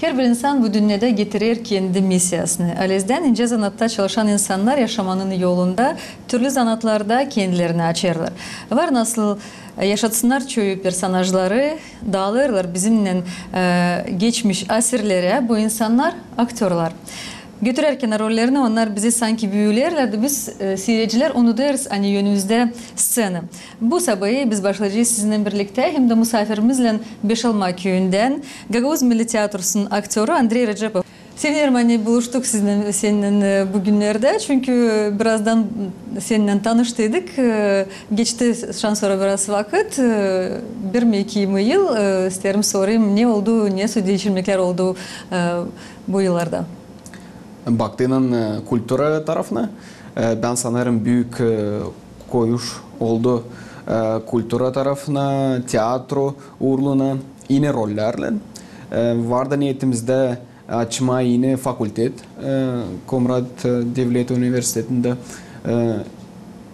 Her bir insan bu dünyada getirir kendi misyasını. Alezden ince zanatta çalışan insanlar yaşamanın yolunda türlü zanatlarda kendilerini açarlar. Var nasıl e, yaşatsınlar çoğu personajları dağılırlar bizimle e, geçmiş asirlere bu insanlar aktörler. Götürerken rollerini onlar bizi sanki büyülerlerdi. Biz e, seyirciler onu deriz hani yönümüzde scena. Bu sabahı biz başlayacağız sizinle birlikte hem de misafirimizle Beşalma köyünden Gagavuz Milli Tiyatrosu'nun aktörü Andrei Recepov. Sevinirim hani buluştuk sizinle, seninle bugünlerde çünkü birazdan seninle tanıştıydık. E, Geçti şan sonra biraz vakit. E, Bir mi iki mi yıl e, isterim sorayım ne oldu, ne değişiklikler oldu e, bu yıllarda? Baktığının kültüre tarafına ben sanırım büyük koyuş oldu kültüre tarafına, tiyatro uğruna yine rollerle. Vardı niyetimizde açma yine fakültet e, Komrat e, Devlet Üniversitesi'nde e,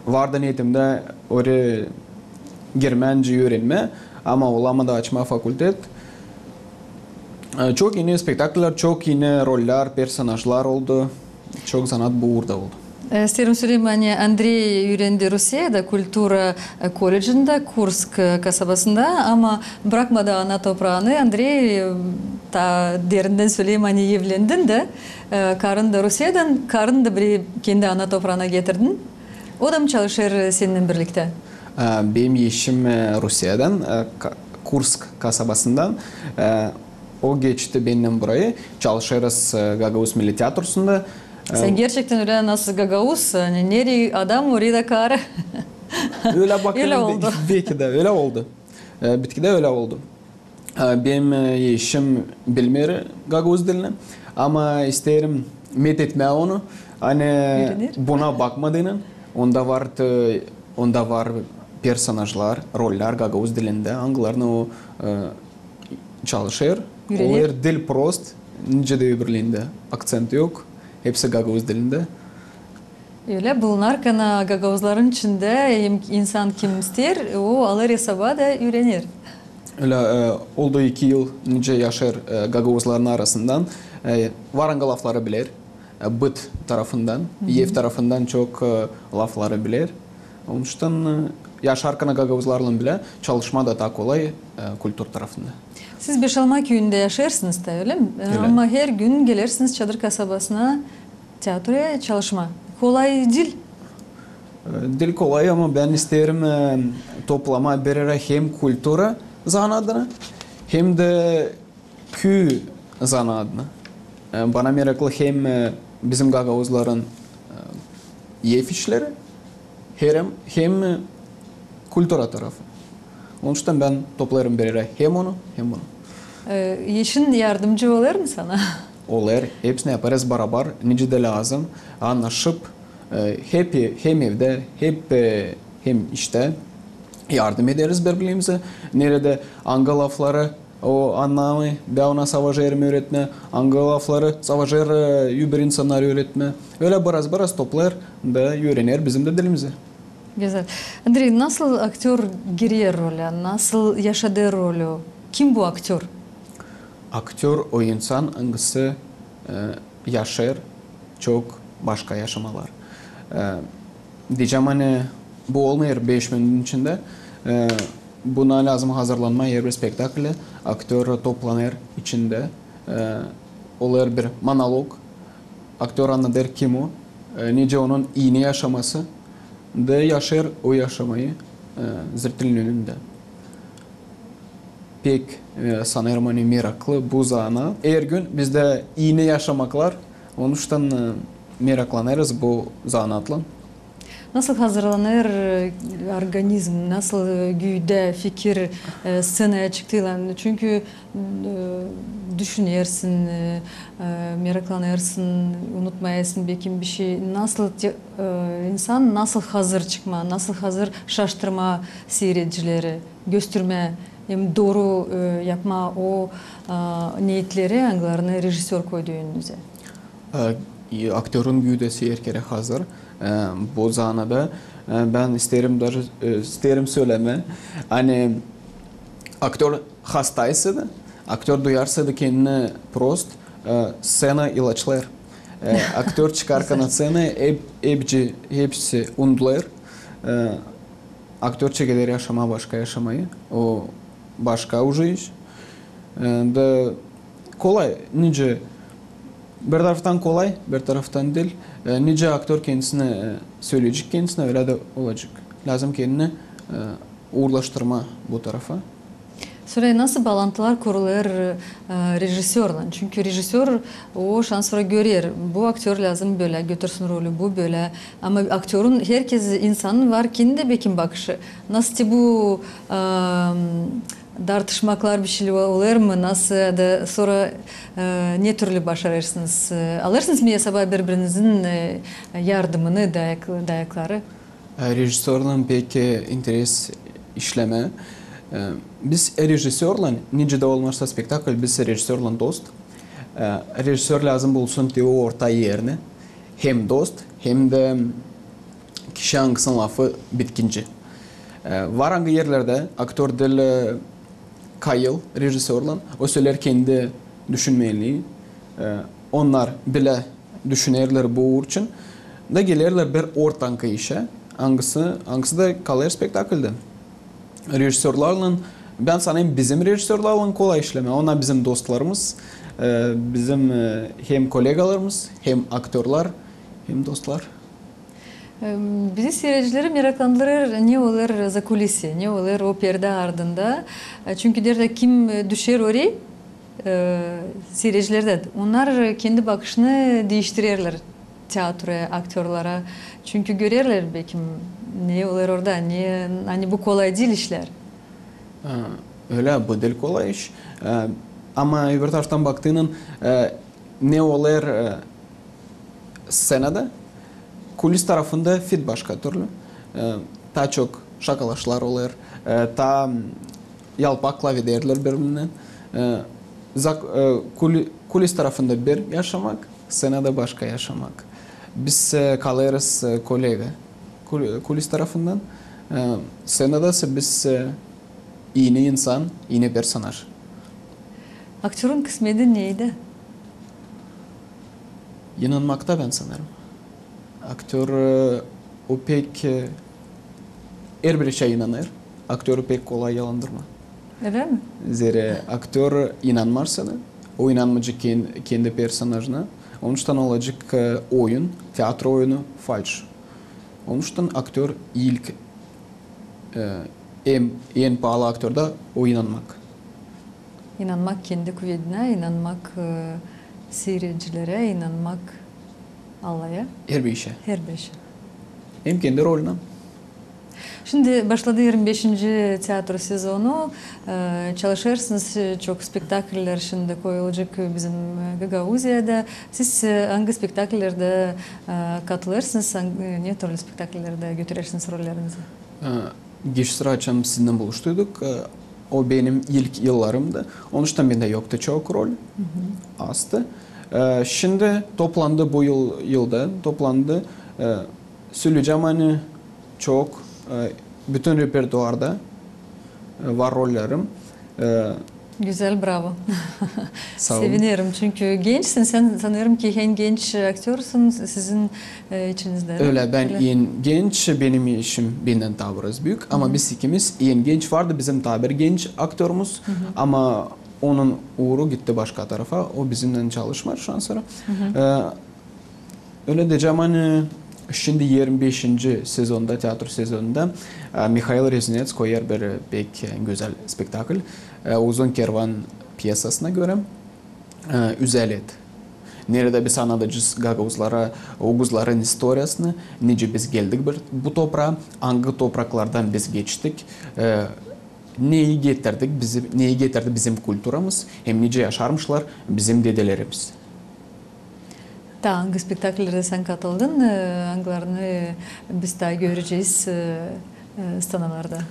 vardı niyetimde oraya Germence öğrenme ama olamadı açma fakültet. Çok ине спектакльлер çok ине roller, персонажлар олды Çok sanat буурда болды Стерім Сүлеймане Андрей үйренді Русияда культура колледжінде Курск қасабасында, ама бракмада ана топраны Андрей та дерінден Сүлеймане евлендін де, карынды Русиядан, карынды бір кенді ана топрана кетірдің. Одам чалышыр сенің бірлікті? Бейм ешім Русиядан, Курск касабасындан, ол кечте беннен бұрай чалшерас гагаус милитя тұрсында сен gerçekten үйренасыз гагаус нери адам урида кары өлә бакылды бекиде өлә болды биткиде болды бем гагаус ама истерим мет etme onu. Buna bakmadığını onda var e, onda var personajlar roller gagauz dilinde hangilerini o e, Dil prost. Yok. Hepsi Gagavuz dilinde. Öyle bulunarken ha, Gagavuzların içinde hem insan kim ister o alır hesaba da öğrenir. Öyle e, oldu iki yıl nice yaşar e, Gagavuzların arasından. E, Varanga lafları bilir. E, Bıt tarafından, Yev tarafından çok e, lafları bilir. İçin e, yaşarken Gagavuzlarla bile çalışma da daha kolay e, kültür tarafında. Siz Beşalma köyünde yaşarsınız da öyle mi? Öyle. Ama her gün gelirsiniz çadır kasabasına tiyatroya çalışma. Kolay değil. E, Dil kolay ama ben isterim e, toplama berere hem kültüre zanadını hem de köy zanadını. E, Bana meraklı hem e, bizim Gagavuzların e, yev işleri hem, hem e, kültüre tarafı. Onun için ben toplarım berere hem onu hem bunu. Ee, eşin yardımcı olur mu sana? Olur. Hepsini yaparız beraber. Nice de lazım. Anlaşıp e, hep hem evde hep e, hem işte yardım ederiz birbirimize. Nerede hangi lafları o anlamı ben ona savaşırım öğretme. Hangi lafları savaşır e, öbür insanlar öğretme. Öyle biraz biraz toplar da öğrenir bizim de dilimizi. Güzel. Andrei nasıl aktör giriyor role? Nasıl yaşadığı rolü? Kim bu aktör? Aktör o insan hangisi e, yaşar çok başka yaşamalar. E, diyeceğim hani bu olmuyor 5 minutun içinde. E, buna lazım hazırlanma yer bir spektakle. Aktör toplanır içinde. E, olur bir monolog. Aktör anlatır kim o. E, nice onun iyi yaşaması. Da yaşar o yaşamayı e, zirtilin önünde pek e, sanırım hani meraklı bu zana. Her gün bizde iğne yaşamaklar. Onun için e, meraklanırız bu zanatla. Nasıl hazırlanır organizm, nasıl güde fikir e, scenaya çıktığıyla? Çünkü e, düşünüyorsun, e, e, meraklanırsın, unutmayasın belki bir şey. Nasıl e, insan nasıl hazır çıkma, nasıl hazır şaştırma seyircileri, gösterme, hem doğru e, yapma o e, niyetleri, anglarını rejisör koydu önünüze. E, aktörün güdesi erkere hazır. Ee, bu zanada. Ee, ben isterim dar, e, isterim söyleme. Hani aktör hastaysa da, aktör duyarsa da kendini prost, e, sena ilaçlar. Ee, aktör çıkarken sena hep, hepsi, hepsi undlar. Aktör çekilir yaşama başka yaşamayı. O başka ucu. Da kolay nice bir taraftan kolay, bir taraftan değil. E, nice aktör kendisine e, söyleyecek, kendisine öyle de olacak. Lazım kendini e, uğurlaştırma bu tarafa. Sonra nasıl bağlantılar kurulur e, rejisörle? Çünkü rejisör o şans sonra görüyor. Bu aktör lazım böyle götürsün rolü, bu böyle. Ama aktörün herkes insan var kendi bekim bakışı. Nasıl bu e, дартышмаклар бишил олар мынасы э, да сора э, не түрлі башарарсыңыз э, аларсыңыз ме саба бір біріңіздің ярдымыны даяклары? Режиссерның пеке интерес ишлеме. Біз режиссерлан нижеде болмашта спектакль біз режиссерлан дост. Режиссер лазым болсын деп орта ерне hem dost hem de kişi hangısının lafı bitkinci. Varangı yerlerde aktör kayıl rejisörle o söyler kendi düşünmeli. E, Onlar bile düşünürler bu için. Da gelirler bir ortankı işe. Hangisi, hangisi de kalır spektaklde. Rejisörlerle ben sanayım bizim rejisörlerle kolay işleme. Onlar bizim dostlarımız. e, Bizim e, hem kolegalarımız hem aktörler hem dostlar. Bizi seyircileri meraklandırır ne olur za kulisi, ne olur o perde ardında. E, Çünkü derler kim düşer oraya e, seyircilerden. Onlar kendi bakışını değiştirirler tiyatroya, aktörlere. Çünkü görürler belki ne olur orada, ne, hani bu kolay değil işler. E, Öyle bu değil kolay iş. E, Ama öbür taraftan baktığının e, ne olur e, scenada kulis tarafında fit başka türlü. E, Daha çok şakalaşlar olur. E, Ta yalpakla ederler birbirine. E, zak- e, kuli- Kulis tarafında bir yaşamak, scenada başka yaşamak. Biz e, kalırız e, kolega kul- kulis tarafından. E, Scenada ise biz yeni insan, yeni personaj. Aktörün kısmeti neydi? Yanılmakta ben sanırım. Aktör e, o pek e, her bir şey inanır. Aktörü pek kolay yalandırma. Öyle mi? Zira aktör inanmazsa da o inanmayacak kendi, kendi personajına. Onun için olacak e, oyun, tiyatro oyunu falş. Onun için aktör ilk en, en pahalı aktör de o inanmak. İnanmak kendi kuvvetine, inanmak seyircilere, inanmak Her bir şey. Hem kendi rolüne. Şimdi başladı 25. tiyatro sezonu. Ee, Çalışırsınız çok spektaküller şimdi koyulacak bizim e, Gagauzya'da. Siz hangi spektaküllerde katılırsınız, ne türlü spektaküllerde götürürsünüz rollerinizi? Ee, Geç sıra açım sizinle buluştuyduk. Ee, O benim ilk yıllarımdı. Onun için bende yoktu çok rol. Azdı. Ee, Şimdi toplandı bu yıl yılda toplandı. Ee, Söyleyeceğim hani çok e, bütün repertuarda e, var rollerim. Ee, Güzel, bravo. Sevinirim çünkü gençsin. Sen sanıyorum ki en genç aktörsün sizin e, içinizde. Öyle ben Öyle. en genç benim işim benden daha biraz büyük ama biz ikimiz en genç vardı bizim tabir genç aktörümüz ama onun uğru gitti başka tarafa o bizimle çalışmaz şu an sonra. Ee, öyle diyeceğim hani şimdi 25. sezonda tiyatro sezonunda e, Mikhail Reznets koyar bir pek güzel spektakl. E, Uzun Kervan piyasasına göre e, Üzelet. Nerede biz anlatacağız Gagavuzlara, Oğuzların historiasını, nece biz geldik bir, bu toprağa, hangi topraklardan biz geçtik, e, неге кетірдік бізді неге кетірді біздің культурамыз эмнеже жашармышылар біздің деделерибиз таңғы спектакльдерде сан катылдын аңларны биз да көрежейбиз станаларда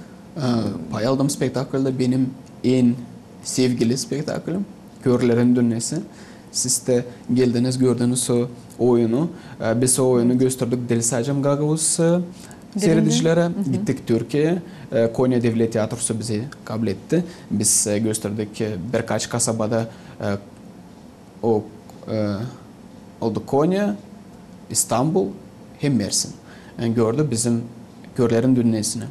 паялдым спектакльда беним эң sevgili спектаклім Körlerin dünnesi. сіз de келдіңіз көрдіңіз. біз. Seyredicilere. Gittik Türkiye'ye. E, Konya Devlet Tiyatrosu bizi kabul etti. Biz e, gösterdik e, birkaç kasabada e, o oldu Konya, İstanbul hem Mersin. Yani gördü bizim körlerin dünyasını.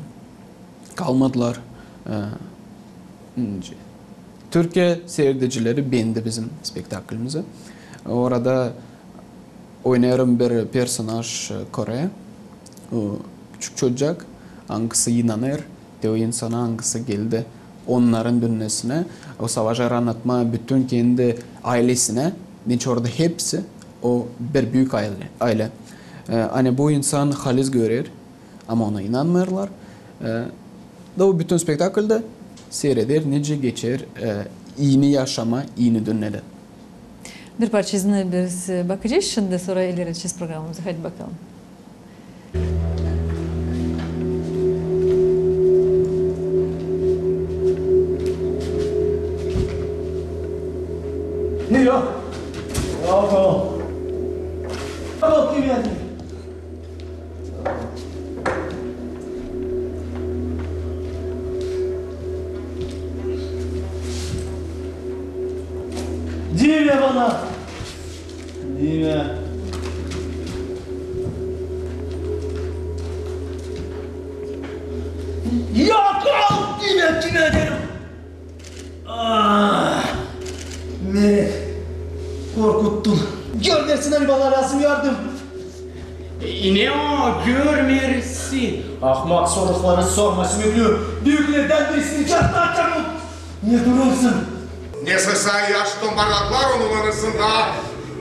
Kalmadılar. E, ince. Türkiye seyredicileri beğendi bizim spektaklimizi. Orada oynarım bir personaj Kore. O küçük çocuk hangisi inanır de o insana hangisi geldi onların dünyasına o savaşları anlatma bütün kendi ailesine dinç orada hepsi o bir büyük aile. aile. Ee, hani bu insan halis görür ama ona inanmıyorlar. Ee, da o bütün spektaklde seyreder, nice geçer, e, iyini yaşama, iyini dünyada. Bir parça izleyebiliriz. Bakacağız şimdi sonra ilerleyeceğiz programımızı. Hadi bakalım. Io? Poco. Poco chi viene? Dime bana. Dime. Yok ol! Dime kime derim. Ah! Korkuttun. Gör dersin hani bana lazım yardım. İne o görmersin. Ahmak soruları sorması mümkün. Büyüklerden birisini çatlar çabuk. Niye duruyorsun? Nefesa yaş tombalaklar onun arasında.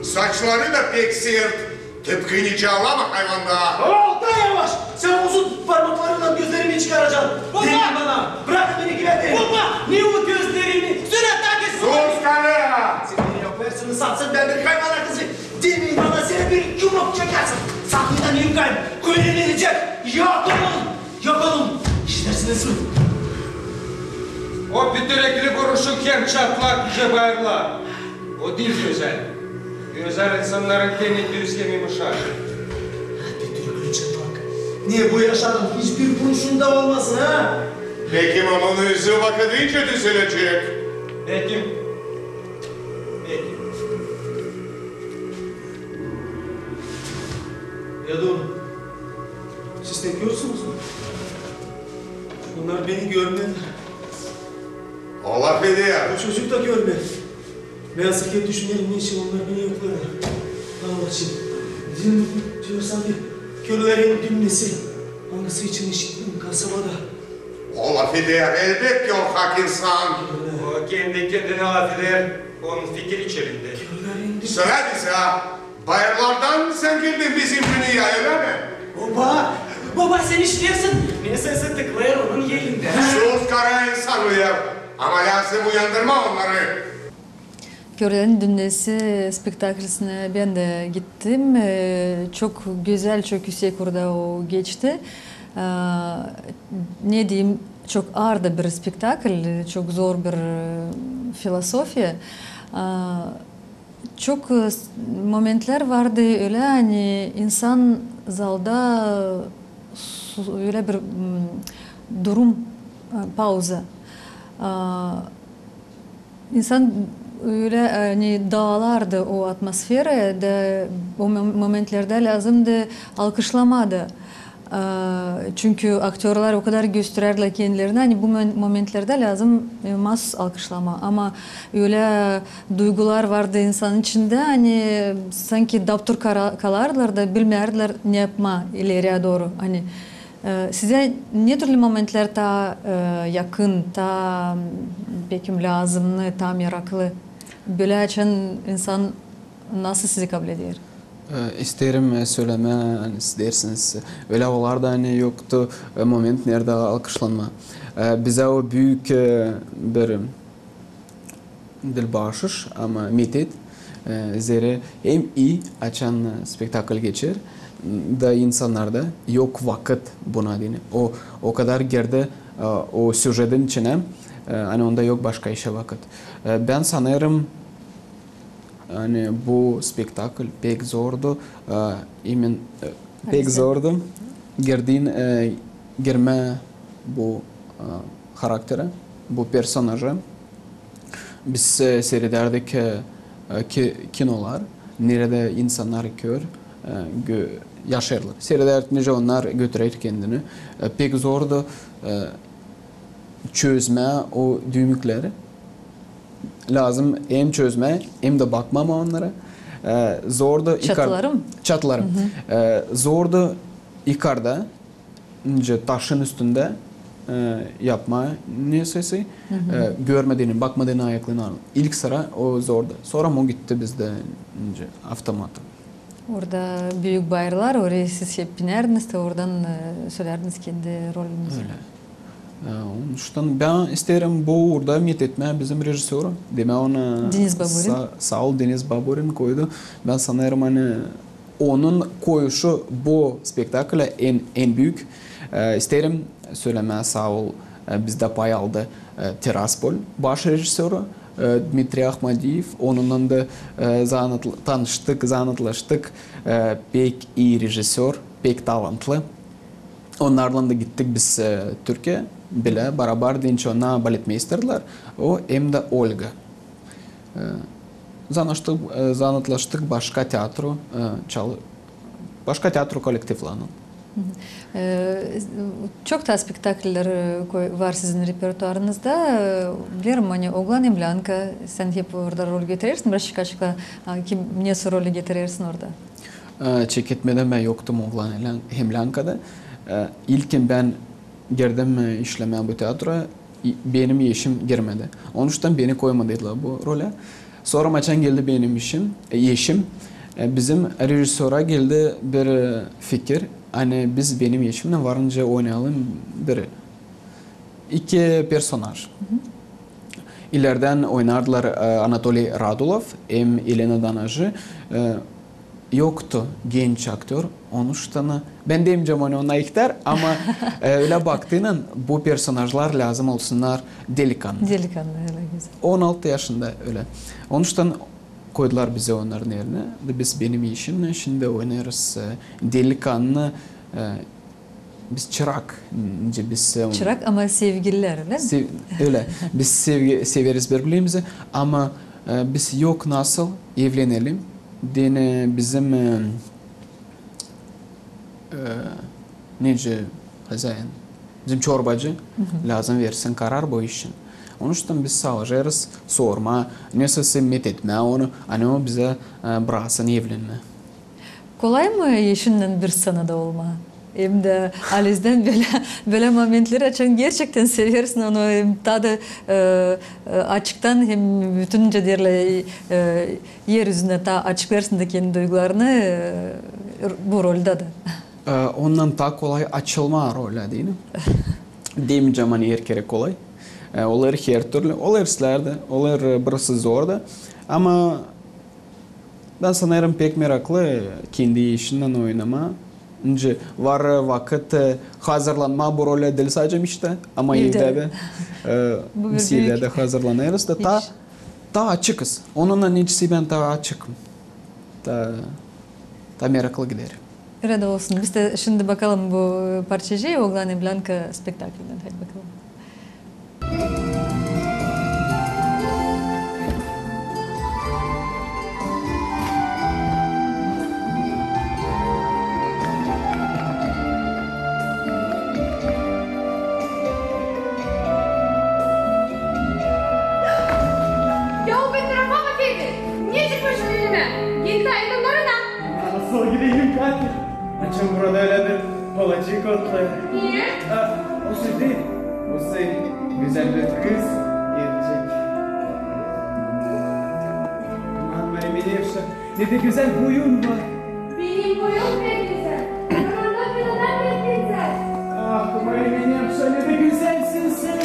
Saçları da pek sert. Tıpkı nice alama hayvanda. Ol daha yavaş. Sen uzun parmaklarından gözlerimi çıkaracaksın. Değil bana. Bırak beni güvende. Baba ne o gözlerini? Sürekli kesin. Sus karı! Yaparsını satsın ben bir kaymana kızı. Demeyin bana seni bir yumruk çekersin. Saklından yumkayım. Kuyunu verecek. Yakalım. Yakalım. İşlersiniz mi? O pütürekli kuruşukken çatlak yüce bayırlar. O değil güzel. Güzel insanların kendi düz yumuşak. Bütürüklü çıplak. Niye bu yaşadın? Hiçbir kurşunda olmasın ha? Peki onun yüzü vakıdınca düzelecek. Peki. Ya siz ne görüyorsunuz mu? Onlar beni görmediler. O laf ediyor. O çocuk da görmedi. Ne yazık ki düşünelim ne için onlar beni yoklarlar. Allah için. Din diyorsan ki kölelerin dinlesi. Hangisi için işittim kasabada. O laf ediyor. Elbet ki o hak insan. O kendi kendine laf eder. Onun fikir içerisinde. Kölelerin dinlesi. Bayırlardan sen geldin bizim dünyaya öyle mi? Baba, baba sen işlersin. Ne sesi tıklayır onun yerinde. Sus kara insan uyar. Ama lazım uyandırma onları. Körlerin Dünyası spektaklisine ben de gittim. Ee, Çok güzel, çok yüksek orada o geçti. Ee, Ne diyeyim, çok ağır da bir spektakl, çok zor bir e, filosofiya. Ee, Çok e, momentler vardı öyle hani insan zalda öyle bir mm, durum, e, pauza. İnsan öyle hani dağlardı o atmosfere de o mom- momentlerde lazımdı alkışlamadı. Ee, Çünkü aktörler o kadar gösterirler kendilerini hani bu men- momentlerde lazım e, mas alkışlama ama öyle duygular vardı insanın içinde hani sanki daptur kalarlar da bilmerdiler ne yapma ileriye doğru hani ee, Size ne türlü momentler daha e, yakın, daha belki lazımlı, daha meraklı? Böyle açan insan nasıl sizi kabul ediyor? Ee, İsterim e, söyleme hani dersiniz. Öyle olarda hani yoktu e, moment nerede alkışlanma. Ee, Bize o büyük e, bir dil bağışır ama metet zere hem iyi açan spektakl geçer da insanlarda yok vakit buna dini. O o kadar girdi o süjetin içine hani onda yok başka işe vakit. Ben sanırım hani bu spektakl pek zordu. Emin pek zordu. girdiğin e, girme bu karaktere, bu personaja biz e, seyrederdik e, ki, kinolar, nerede insanlar kör, yaşarlar. Seyrederdik onlar götürür kendini. Pek zordu çözme o düğümükleri. Lazım hem çözme hem de bakmama onlara. E, zordu. yukarı- Çatıları mı? Çatıları. E, zordu yukarıda taşın üstünde e, yapma nesesi e, görmediğini, bakmadığını ayaklarını al. İlk sıra o zordu. Sonra o gitti bizde ince avtomata. Orada büyük bayırlar, oraya siz hep binerdiniz de oradan e, söylerdiniz kendi rolünüzü. Öyle. Ушдан бәң істерім бұл урда мет етмә бізім режиссер. Деме оны... Денис Бабурин. Саул Денис Бабурин койды. Бән санайрым аны onun koyuşu bu spektakle en, en büyük. E, isterim söyleme Saul e, bizde pay aldı. Дмитрий Ахмадиев. Онынан да танышtık, zanıtlaştık. Pek iyi режиссер, талантлы. Onlarla da біз biz Түркия, bile beraber dinç ona baletmeisterler. O hem de Olga. E, zanıştık, e, zanıtlaştık başka tiyatro e, çalı, başka tiyatro kolektiflerinin. Ee, Çok da spektakller e, var sizin repertuarınızda. Biliyorum hani Oğlan Emlanka, sen hep orada rol getirirsin. Birazcık açıkla, kim, nasıl rolü getirirsin orada? E, Çeketmede ben yoktum Oğlan Hemlanka'da. E, İlkin ben girdim işlemeye bu tiyatroya. i- Benim yeşim girmedi. Onun için beni koymadılar bu role. Sonra maçan geldi benim işim, e, yeşim. E, Bizim rejisöre geldi bir e, fikir. Hani biz benim yeşimle varınca oynayalım bir iki personaj. İleriden oynardılar Anatoly Radulov hem Elena Danajı. Yoktu genç aktör. Onun için ben demeyeceğim onu ona ihtar ama e, öyle baktığında bu personajlar lazım olsunlar delikanlı. Delikanlı, öyle güzel. 16 yaşında öyle. Onun için koydular bize onların yerine. Biz benim işimle şimdi oynarız e, delikanlı e, biz çırak. Biz Çırak ama sevgililer öyle mi? Sev- öyle. Biz sevgi, severiz birbirimizi ama biz yok nasıl evlenelim. Dine bizim e, e, nece hazayan, bizim çorbacı lazım versin karar bu işin. Onun için biz savaşırız, sorma, nasıl met etme onu, hani o bize e, bıraksın evlenme. Kolay mı yeşinden bir sanada olma? Hem de Aliz'den böyle, böyle momentleri açan gerçekten seversin onu hem tadı e, e, açıktan hem bütünce derle e, yeryüzüne ta açıklarsın da kendi duygularını e, bu rolde de. Ee, ondan daha kolay açılma rolü değil mi? Demeyeceğim hani erkek kolay. Ee, Olur her türlü. Olur sizlerde. Olur e, burası zor da. Ama ben sanırım pek meraklı kendi işinden oynama. инже вар вакыт хазырланма буроле дил сажым иште ама идебе силе де хазырланырыз да та та ачыкыз онунна нечисибен та ачыкым та та мераклы гидер Рада olsun. Biz de şimdi bakalım bu parçacıyı Oğlan Blanka spektaklinden. Hadi. Nasıl gideyim katil? Açın burada öyledir. Balacık otları. Niye? Ha, o şey değil. O şey güzel bir kız gelecek. Aman benim Evşa. Ne de güzel boyun var. Benim boyum pek güzel. Yanımda kadar pek güzel. Ah benim Evşa ne de güzelsin sen.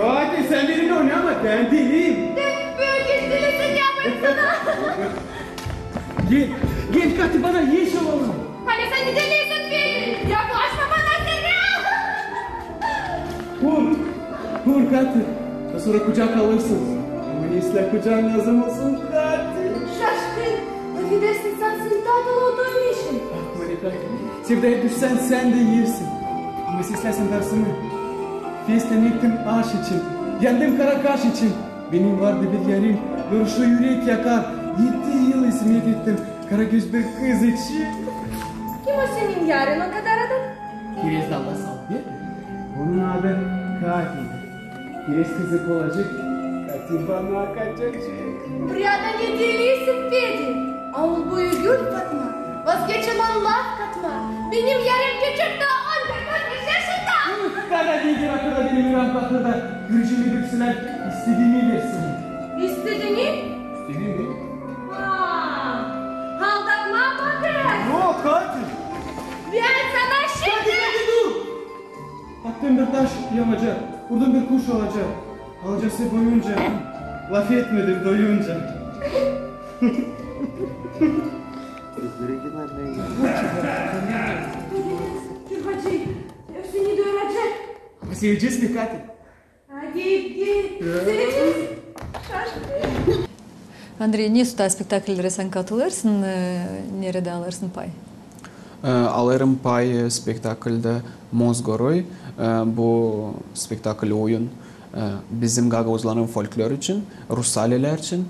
Katil sen benimle oynama ben değilim. Büyük istilisin yapayım sana. Gel, katil bana yeş olalım. Hani sen de delisin Fedi! Yaklaşma bana seni! Vur, vur katil. Sonra kucak alırsın. Ama isle kucağın lazım olsun katil. Şaşkın! Affedersin sen sultan olduğun için. Ah Monika, Sevdaya düşsen sen de yersin. Ama istersen dersimi. Fiestem ettim aş için. Yandım kara kaş için. Benim vardı bir yarim. Duruşu yürek yakar. Yedi yıl hizmet ettim. Kara göz bir kız için. Kim o senin yarın o kadar adam? Kiraz da Allah sağ değil mi? Onun adı Katil'di. Kiraz kızı olacak. Katil bana kaçacak. Buraya ne değilsin Fedi. Avul boyu gül katma. Vazgeçemem laf katma. Benim yarım küçük daha on beş yaşında. Kara değil akıda benim yüreğim bakırda. Gürcümü döksünler. istediğimi versin. İstediğini? İstediğimi? Gökten bir taş yamacak, burdan bir kuş olacak. Alcası boyunca, laf etmedim doyunca. Özlere gider ne Чурбачи, все не дурачек. А сидишь на кате? Андрей, не сюда спектакль не пай. Алерым пай спектакльді Мозгорой, бұл спектакль ойын біздің ғағаузыланың фольклор үшін, русалелер үшін,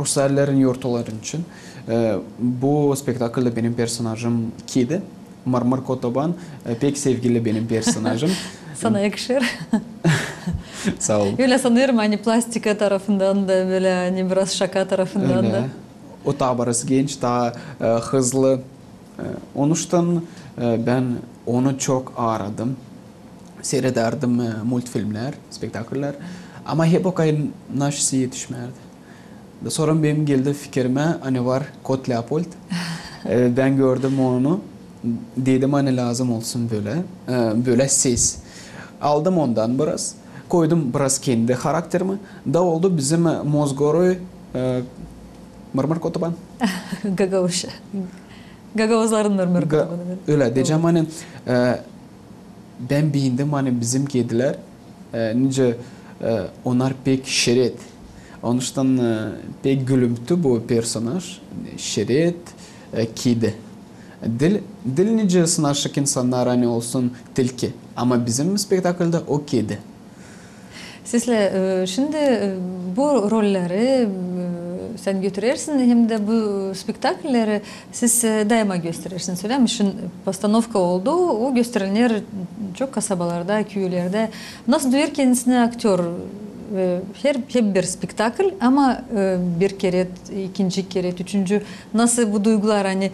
русалелерін юртоларын үшін. Бұл спектакілді бенім персонажым кейді, Мармар Котобан, пек севгілі бенім персонажым. Сана әкшір. Сау. Юля, сан үйірім, әне пластика тарафындан да, әне шака тарафындан да. Ұта генч, та қызлы. Ұта барыс генч, та қызлы. E, onun için e, ben onu çok aradım. Seyrederdim e, multfilmler, spektaküller. Ama hep o yetişmedi. Da sonra benim geldi fikrime hani var Kot Leopold. E, ben gördüm onu. Dedim hani lazım olsun böyle. E, böyle ses. Aldım ondan biraz. Koydum biraz kendi karakterimi. Da oldu bizim e, Mozgoroy Mırmır Kotoban. Gagavuz. Gagavuzların mırmır Ga- kalıbını. öyle diyeceğim hani e, ben beğendim hani bizim kediler e, nice e, onlar pek şerit. Onun için e, pek gülümtü bu personaj. Şerit, e, kedi. Dil, dil nice sınavşık insanlar hani olsun tilki. Ama bizim spektaklde o kedi. Sizle e, şimdi e, bu rolleri sen götürürsün hem de bu spektaklleri siz e, daima? Şimdi postanovka oldu, o gösterilir çok kasabalarda, köylerde. Nasıl duyar kendisine aktör? E, Her hep bir spektakl ama e, bir kere, ikinci kere, üçüncü nasıl bu duygular hani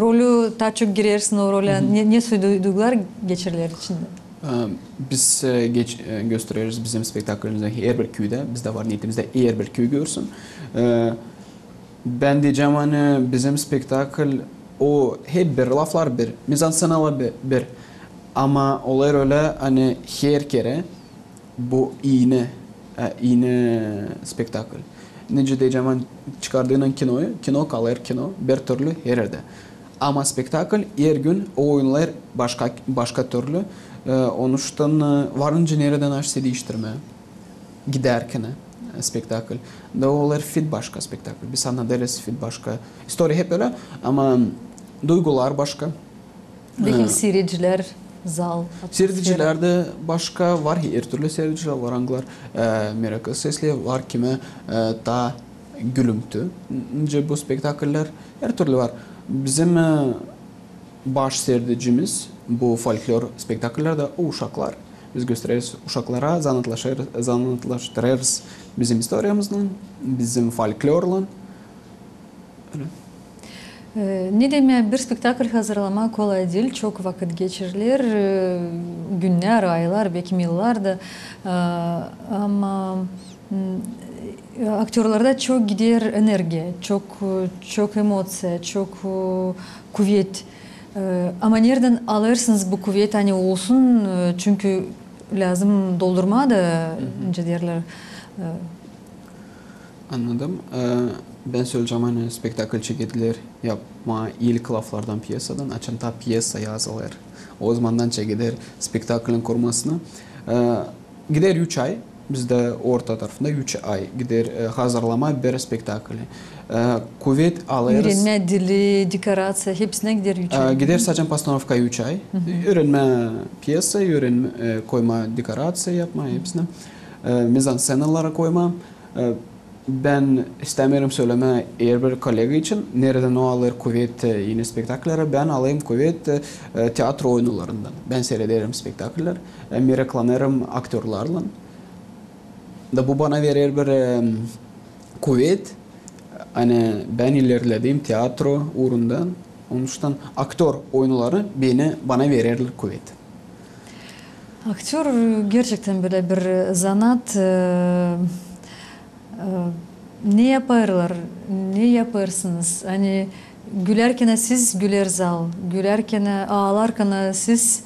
rolü daha çok girersin o role, ne, ne duygular geçirilir içinde? Ee, Biz e, geç e, gösteriyoruz bizim spektaklerimizde her bir köyde. Bizde var niyetimizde her bir köy görsün. Ee, Ben diyeceğim hani bizim spektakl o hep bir laflar bir, mizansanalı bir, bir. Ama olaylar öyle hani her kere bu iğne, e, iğne spektakl. Nece diyeceğim hani çıkardığın kinoyu, kino kalır kino bir türlü her yerde. Ama spektakl her gün o oyunlar başka başka türlü. Ee, e, varınca nereden açsa değiştirme. Giderken e, spektakl. Da olar fit başka spektakl. Biz anladırız fit başka. Story hep öyle ama duygular başka. Peki Ee, seyirciler, zal. Seyircilerde başka var her türlü seyirciler var anglar. E, meraklı sesli var kime e, daha gülümtü. Nce bu spektakller her türlü var. Bizim e, baş seyircimiz bu folklor spektakllerde o uşaklar. Biz gösteririz uşaklara, zanatlaşır, zanatlaştırırız bizim historiyamızla, bizim folklorla. Ee, Ne deme bir spektakl hazırlamak kolay değil. Çok vakit geçirilir. Ee, Günler, aylar, belki yıllar da. Ama aktörlerde çok gider enerji, çok çok emosiya, çok e, kuvvet. Ee, Ama nereden alırsınız bu kuvvet hani olsun e, çünkü lazım doldurma da ince derler. Ee, Anladım. Ee, ben söyleyeceğim hani spektakl çekildiler yapma ilk laflardan piyasadan açan ta piyasa yazılır. O zamandan çekilir spektaklın kurmasına. Ee, gider 3 ay bizde orta e, tarafında e, 3 e, ay gider hazırlama bir spektakl. Kuvvet alırız. Öğrenme dili, dekorasya hepsine gider 3 ay. Gider sadece pastanovka 3 ay. Öğrenme piyasa, öğrenme koyma dekorasya yapma hepsine. Mizansenalara koyma. Ben istemiyorum söyleme eğer bir kolega için nereden o alır kuvvet yeni spektaklere ben alayım kuvvet tiyatro oyunlarından. Ben seyrederim spektakler, miraklanırım aktörlerle. Da bu bana verir bir kuvvet. Hani ben ilerlediğim tiyatro uğrundan onuştan aktör oyunları beni bana verirler kuvvet. Aktör gerçekten böyle bir zanat. e, e, ne yaparlar, ne yaparsınız? Hani gülerken siz güler zal, gülerken ağlarken siz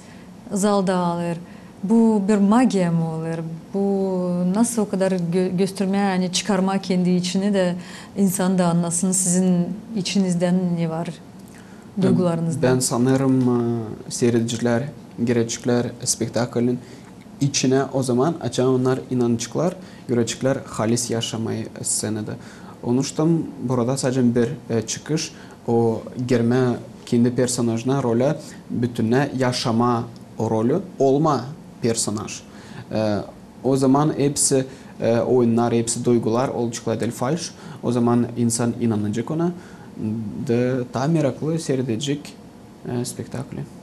zalda ağlar. Bu bir magiya mı olur? Bu nasıl o kadar gö- gösterme, yani çıkarma kendi içini de insan da anlasın sizin içinizden ne var, duygularınızda. Ben sanırım e, seyrediciler, girecekler spektaklin içine o zaman açan onlar inançlıklar, görecekler halis yaşamayı scenede. Onun için burada sadece bir e, çıkış, o girme kendi personajına role, bütüne yaşama rolü, olma personaj. E, o zaman hepsi e, oyunlar, hepsi duygular olacaklar değil falş. O zaman insan inanacak ona. Da daha meraklı seyredecek e, spektakli.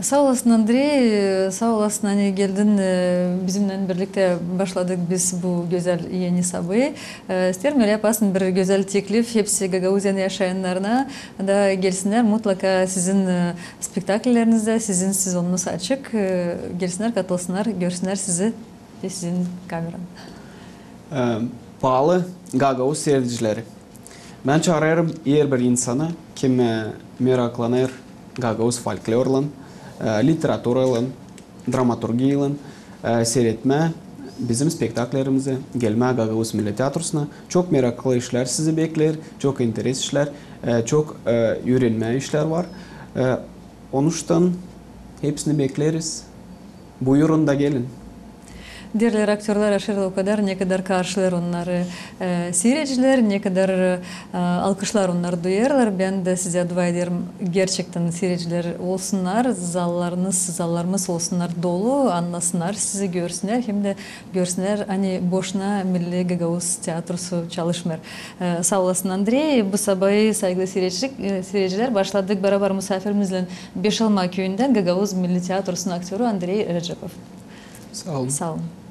Сау Андрей. Сау оласын, Анигелдин. Э, Бізімнен бірлікте башладық біз бұл гөзел ені сабы. Э, Стер мәлі апасын бір гөзел теклиф, хепсі Гагаузияны яшайынларына да келсіндер, Мұтлака сізін э, спектакльлеріңізді, сізін сезоныңыз ашық. Келсінер, қатылсынар, көрсіндер сізі, сізін kameran. Pahalı Gagauz seyircileri. Ben çağırıyorum ер бір insanı, kim meraklanır Gagauz folklorla. Literaturalı, dramaturgiyle e, seyretme bizim spektaklerimize gelme Gagavuz Milli Tiyatrosu'na çok meraklı işler sizi bekler, çok interes işler, çok öğrenme işler var. Onuştan hepsini bekleriz. Buyurun da gelin. Kadar ne kadar karşılar onları e, seyirciler ne kadar e, alkışlar onları duyarlar. Ben de size dua ederim gerçekten seyirciler olsunlar, zallarınız, zallarımız olsunlar dolu, anlasınlar, sizi görsünler. Hem de görsünler hani boşuna Milli Gagavuz Tiyatrosu çalışmıyor. E, sağ olasın Andrei. Bu sabahı saygılı seyirciler, seyirciler başladık beraber misafirimizle Beşalma köyünden Gagavuz Milli Tiyatrosu'nun aktörü Andrei Recepov. Sağ olun. Sağ olun.